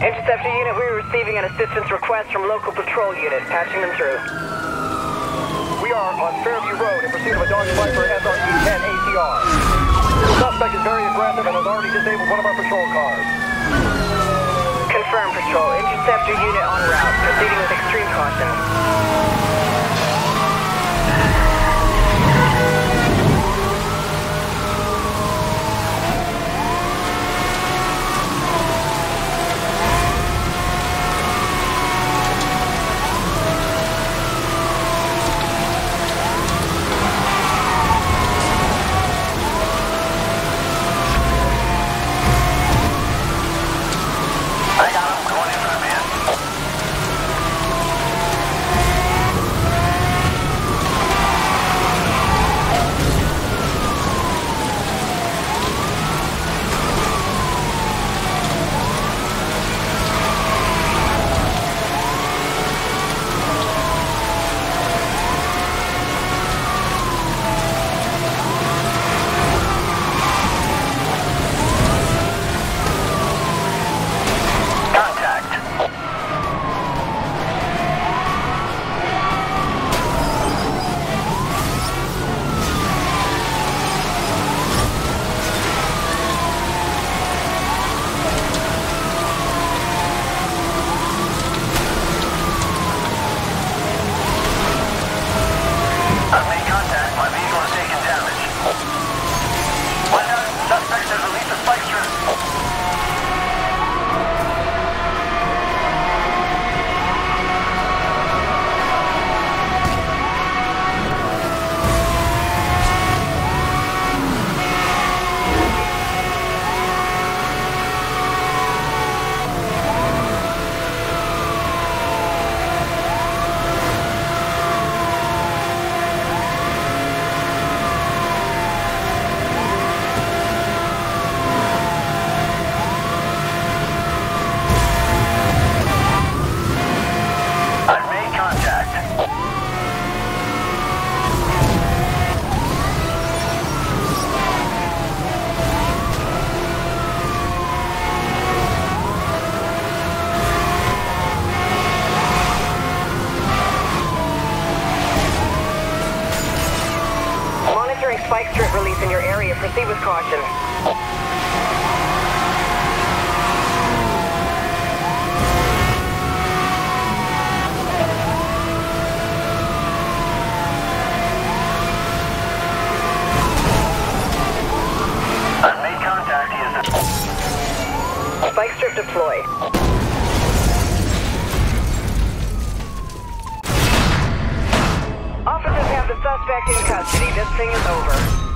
Interceptor unit, we are receiving an assistance request from local patrol unit. Patching them through. We are on Fairview Road in pursuit of a Dodge Viper SRT-10 ACR. The suspect is very aggressive and has already disabled one of our patrol cars. Confirm, patrol. Interceptor unit en route. Proceeding with extreme caution. Spike strip release in your area. Proceed with caution. I've made contact. Spike strip deployed. Suspect in custody. This thing is over.